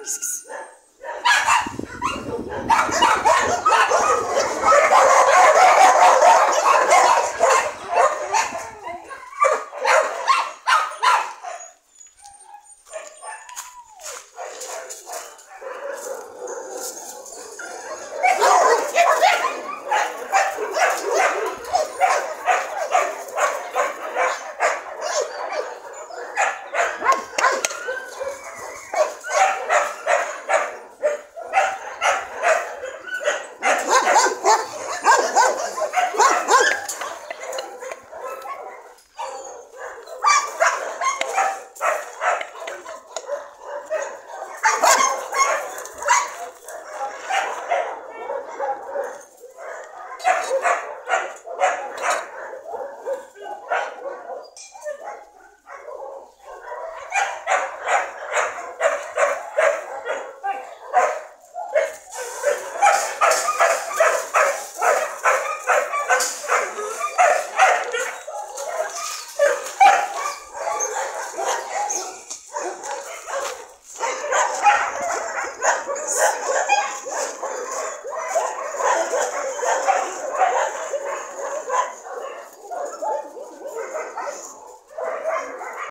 risks. Thank you.